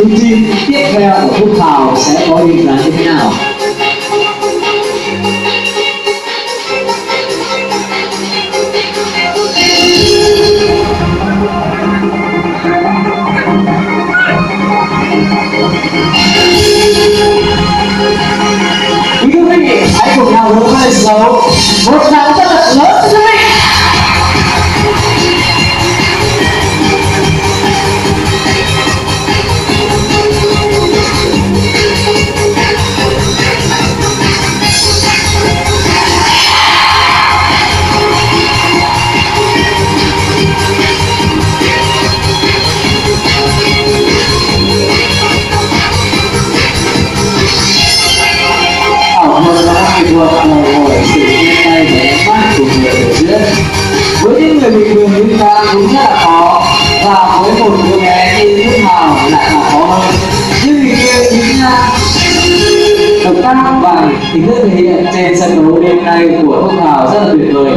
จริงๆเทียกแววขอกเขาแสงบริการที่ไม่น่า động tác và hình thức thể hiện trên sân khấu đêm nay của thông Hào rất là tuyệt vời.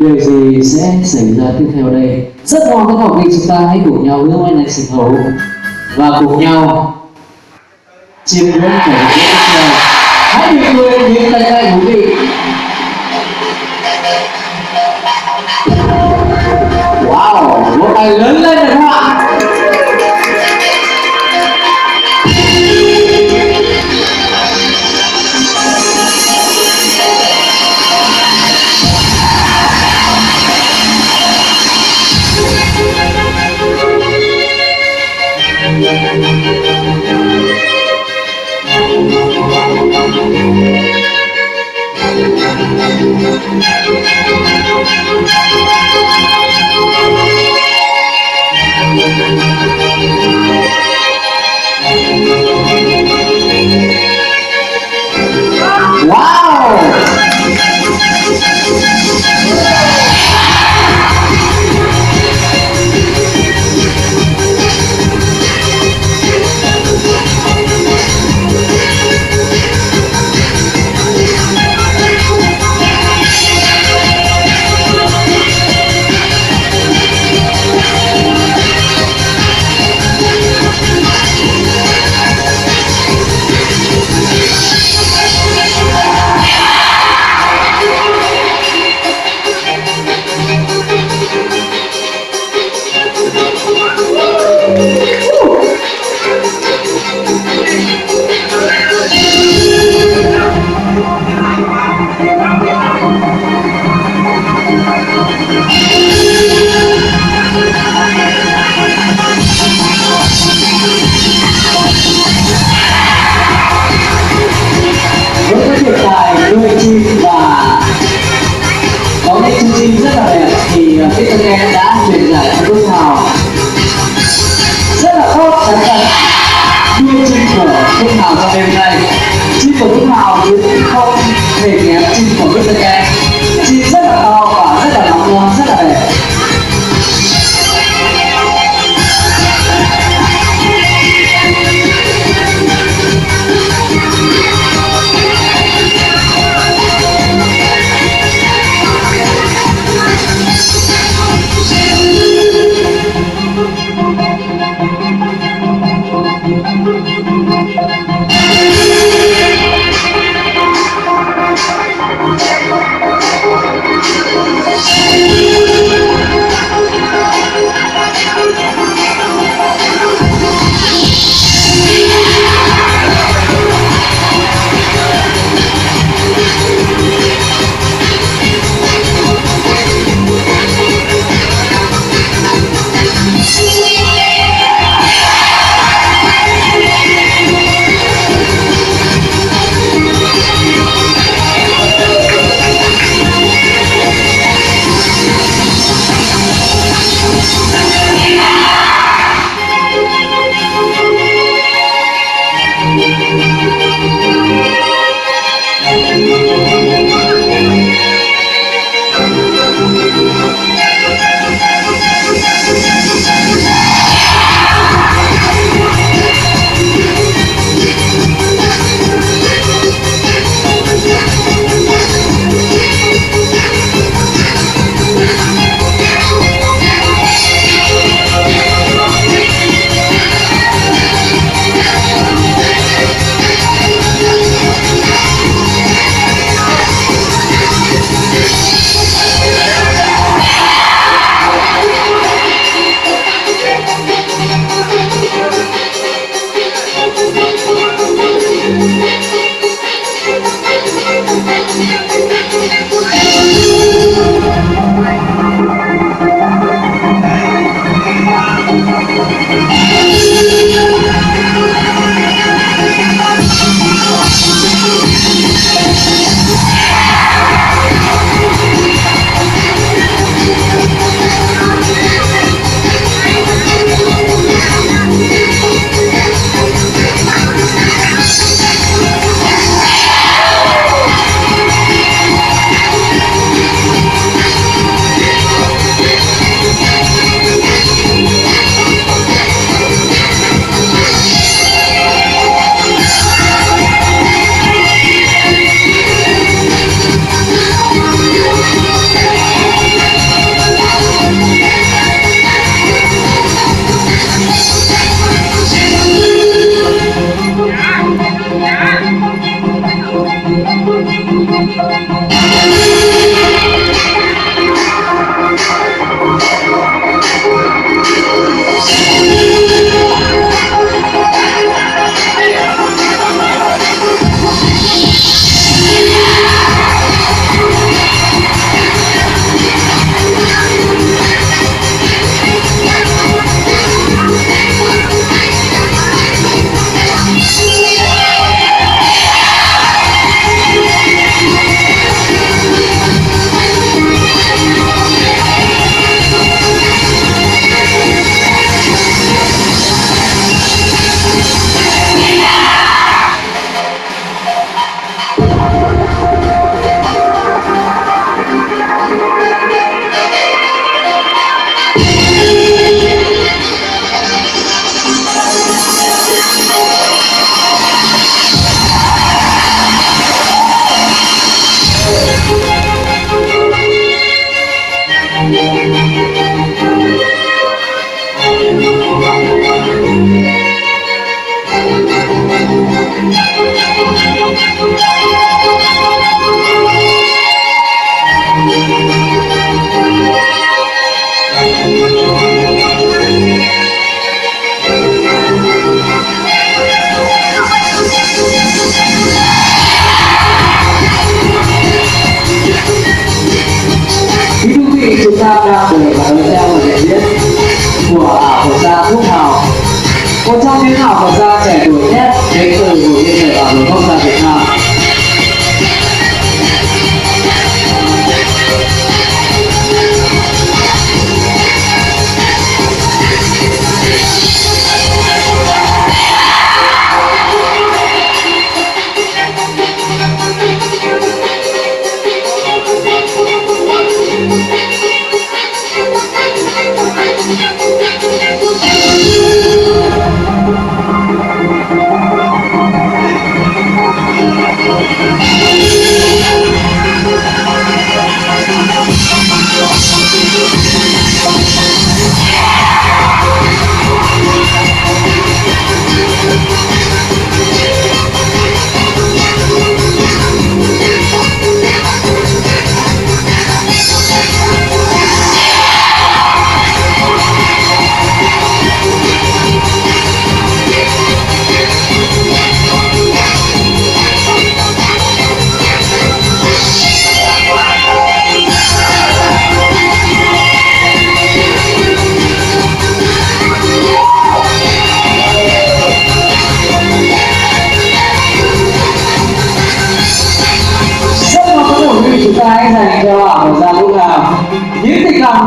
Điều gì sẽ xảy ra tiếp theo đây? Rất mong các học viên chúng ta hãy cùng nhau hướng lên sân khấu và cùng nhau chiêm ngưỡng cảnh tiếp theo. Hãy mỉm cười những tay tay quý vị. Wow, một tay lớn lên Wow!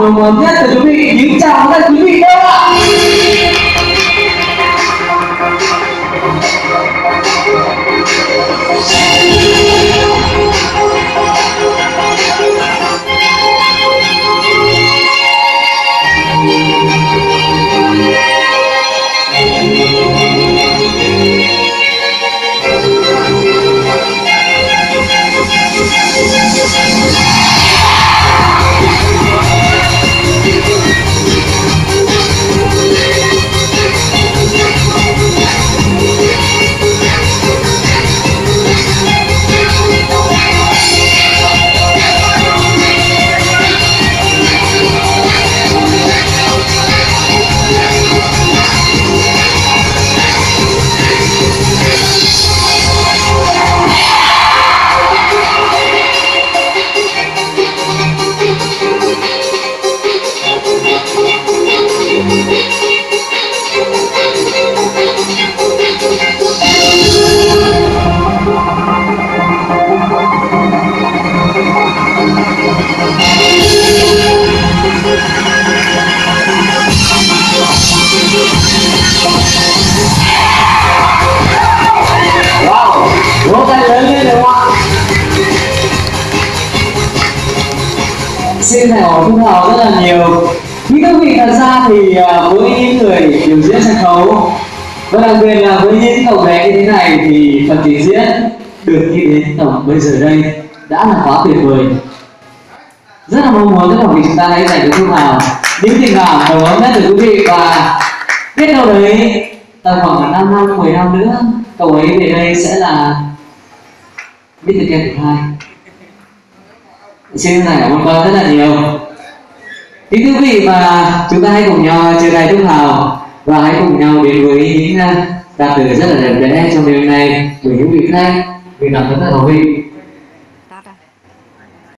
Nồng ấm nhất từ quý vị những chào các quý xin thầy hỏi xin chào Phương Thảo rất là nhiều. Quý các vị thật ra thì à, với những người biểu diễn sân khấu, và đặc biệt là với những cậu bé như thế này thì phần trình diễn được như đến tổng bây giờ đây đã là quá tuyệt vời. Rất là mong muốn tất cả quý chúng ta hãy dành cho Phương Thảo những tình cảm đầu ấm nhất từ quý vị và biết đâu đấy, tầm khoảng 5 năm 10 năm nữa, cậu ấy về đây sẽ là Mr. Ken thứ hai xin cảm ơn con rất là nhiều. Kính thưa quý vị và chúng ta hãy cùng nhau chia tay chúc hào và hãy cùng nhau đến với những à, ca từ rất là đẹp đẽ trong đêm nay. Của những vị khách vì cảm rất là thú vị.